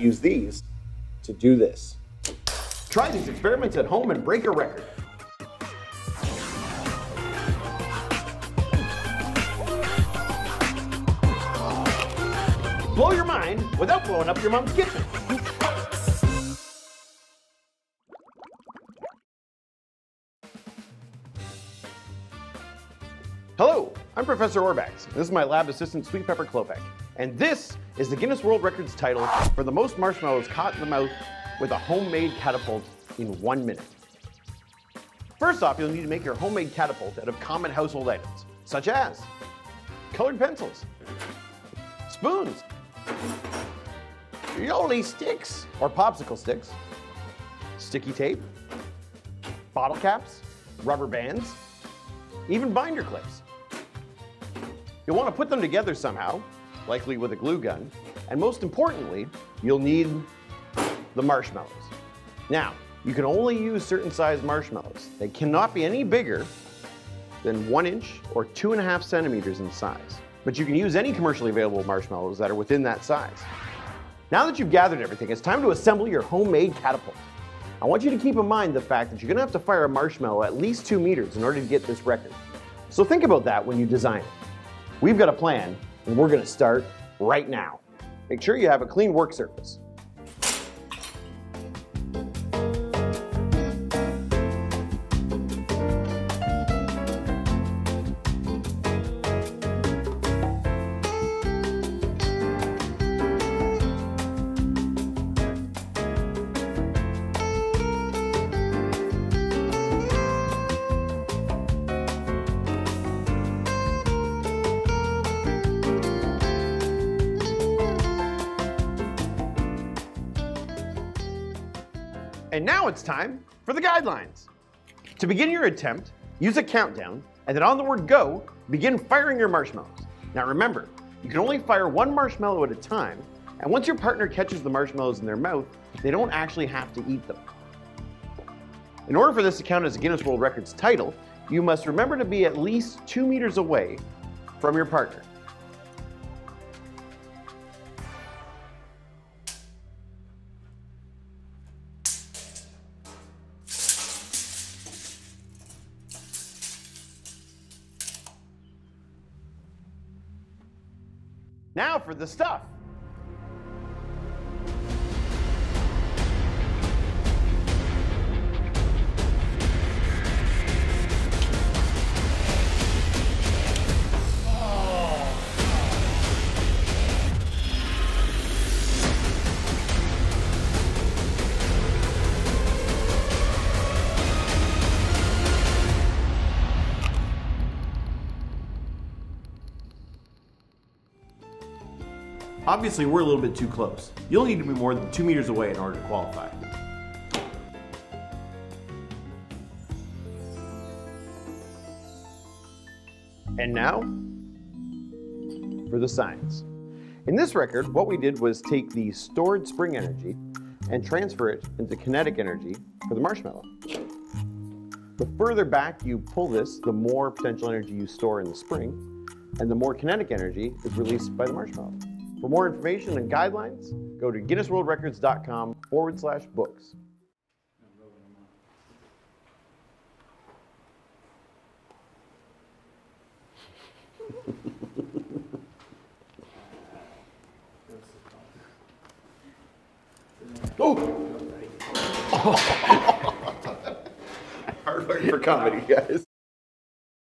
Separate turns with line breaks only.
use these to do this. Try these experiments at home and break a record. Blow your mind without blowing up your mom's kitchen. Hello, I'm Professor Orbax. This is my lab assistant, Sweet Pepper Klopek. And this is the Guinness World Records title for the most marshmallows caught in the mouth with a homemade catapult in one minute. First off, you'll need to make your homemade catapult out of common household items, such as colored pencils, spoons, Yoli sticks or popsicle sticks, sticky tape, bottle caps, rubber bands, even binder clips. You'll want to put them together somehow, likely with a glue gun, and most importantly, you'll need the marshmallows. Now, you can only use certain size marshmallows. They cannot be any bigger than one inch or two and a half centimeters in size. But you can use any commercially available marshmallows that are within that size. Now that you've gathered everything, it's time to assemble your homemade catapult. I want you to keep in mind the fact that you're gonna have to fire a marshmallow at least two meters in order to get this record. So think about that when you design it. We've got a plan, and we're gonna start right now. Make sure you have a clean work surface. And now it's time for the guidelines. To begin your attempt, use a countdown, and then on the word go, begin firing your marshmallows. Now remember, you can only fire one marshmallow at a time, and once your partner catches the marshmallows in their mouth, they don't actually have to eat them. In order for this to count as a Guinness World Records title, you must remember to be at least two meters away from your partner. Now for the stuff. Obviously, we're a little bit too close. You'll need to be more than two meters away in order to qualify. And now, for the science. In this record, what we did was take the stored spring energy and transfer it into kinetic energy for the marshmallow. The further back you pull this, the more potential energy you store in the spring, and the more kinetic energy is released by the marshmallow. For more information and guidelines, go to guinnessworldrecords.com forward slash books. oh! Hard work for comedy, guys.